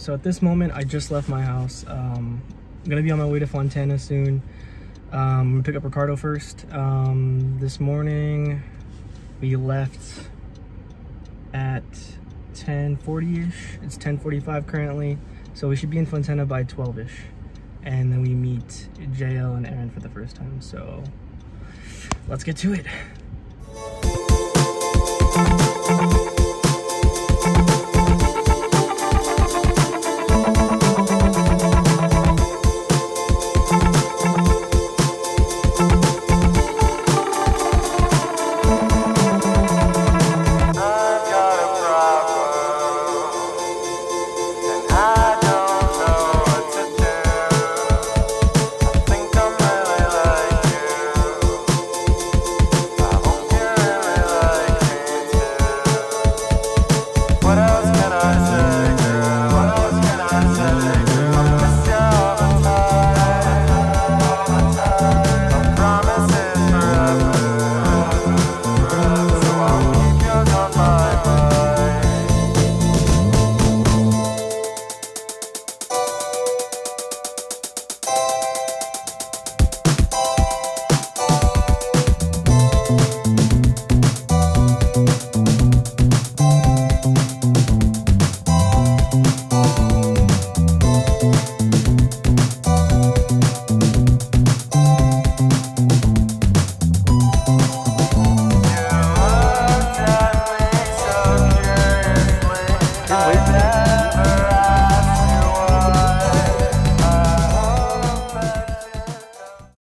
right, so at this moment, I just left my house. Um, I'm gonna be on my way to Fontana soon. Um, we pick up Ricardo first. Um, this morning, we left at 10.40ish. It's 10.45 currently, so we should be in Fontana by 12ish. And then we meet JL and Aaron for the first time, so let's get to it. What else can I say? can't wait for.